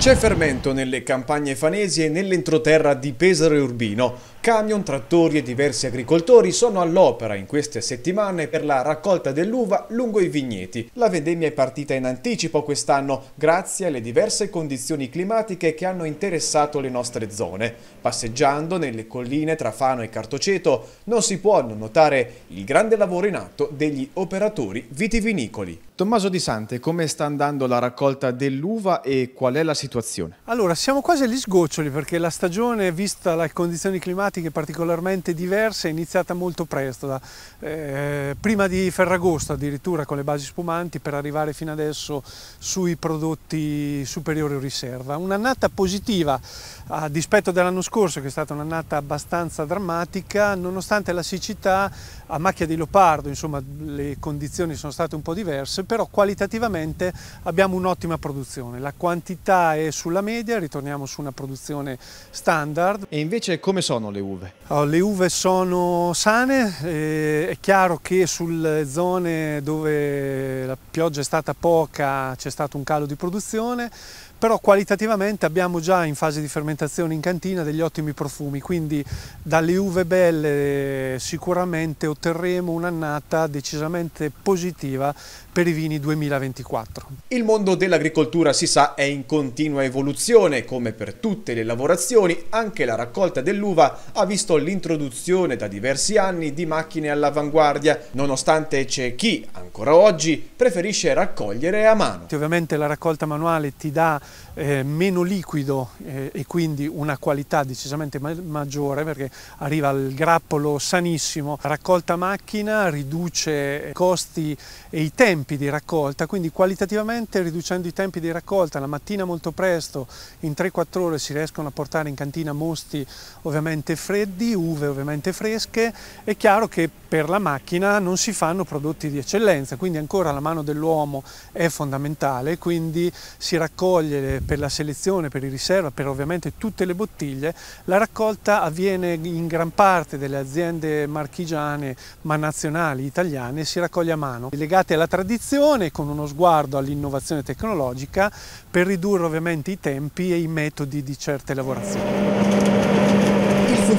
C'è fermento nelle campagne fanesi e nell'entroterra di Pesaro e Urbino. Camion, trattori e diversi agricoltori sono all'opera in queste settimane per la raccolta dell'uva lungo i vigneti. La vendemmia è partita in anticipo quest'anno grazie alle diverse condizioni climatiche che hanno interessato le nostre zone. Passeggiando nelle colline tra Fano e Cartoceto non si può non notare il grande lavoro in atto degli operatori vitivinicoli. Tommaso Di Sante, come sta andando la raccolta dell'uva e qual è la situazione? Allora, siamo quasi agli sgoccioli perché la stagione, vista le condizioni climatiche particolarmente diverse, è iniziata molto presto, da, eh, prima di Ferragosto addirittura con le basi spumanti per arrivare fino adesso sui prodotti superiori o riserva. Un'annata positiva a dispetto dell'anno scorso che è stata un'annata abbastanza drammatica, nonostante la siccità a macchia di leopardo, insomma le condizioni sono state un po' diverse, però qualitativamente abbiamo un'ottima produzione. La quantità è sulla media, ritorniamo su una produzione standard. E invece come sono le uve? Oh, le uve sono sane, eh, è chiaro che sulle zone dove la pioggia è stata poca c'è stato un calo di produzione, però qualitativamente abbiamo già in fase di fermentazione in cantina degli ottimi profumi, quindi dalle uve belle sicuramente otterremo un'annata decisamente positiva per i vini 2024. Il mondo dell'agricoltura si sa è in continua evoluzione, come per tutte le lavorazioni anche la raccolta dell'uva ha visto l'introduzione da diversi anni di macchine all'avanguardia, nonostante c'è chi ancora oggi preferisce raccogliere a mano. Ovviamente la raccolta manuale ti dà eh, meno liquido eh, e quindi una qualità decisamente ma maggiore perché arriva al grappolo sanissimo. Raccolta macchina riduce i costi e i tempi di raccolta, quindi qualitativamente riducendo i tempi di raccolta la mattina molto presto, in 3-4 ore si riescono a portare in cantina mosti ovviamente freddi, uve ovviamente fresche. È chiaro che per la macchina non si fanno prodotti di eccellenza, quindi ancora la mano dell'uomo è fondamentale, quindi si raccoglie per la selezione, per il riserva, per ovviamente tutte le bottiglie, la raccolta avviene in gran parte delle aziende marchigiane ma nazionali italiane, si raccoglie a mano, legate alla tradizione con uno sguardo all'innovazione tecnologica per ridurre ovviamente i tempi e i metodi di certe lavorazioni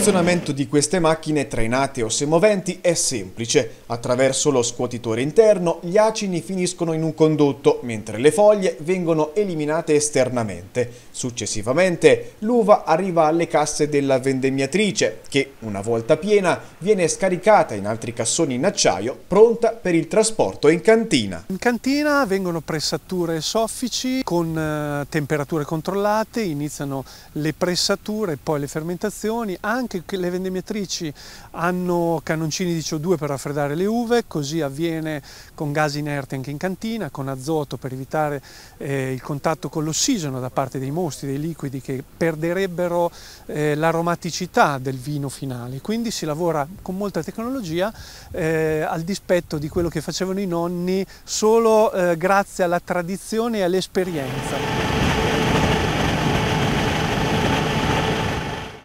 funzionamento di queste macchine trainate o semoventi è semplice. Attraverso lo scuotitore interno gli acini finiscono in un condotto, mentre le foglie vengono eliminate esternamente. Successivamente l'uva arriva alle casse della vendemmiatrice, che una volta piena viene scaricata in altri cassoni in acciaio, pronta per il trasporto in cantina. In cantina vengono pressature soffici con eh, temperature controllate, iniziano le pressature, poi le fermentazioni, anche le vendemmiatrici hanno cannoncini di CO2 per raffreddare le uve, così avviene con gas inerti anche in cantina, con azoto per evitare eh, il contatto con l'ossigeno da parte dei mosti, dei liquidi che perderebbero eh, l'aromaticità del vino finale. Quindi si lavora con molta tecnologia eh, al dispetto di quello che facevano i nonni solo eh, grazie alla tradizione e all'esperienza.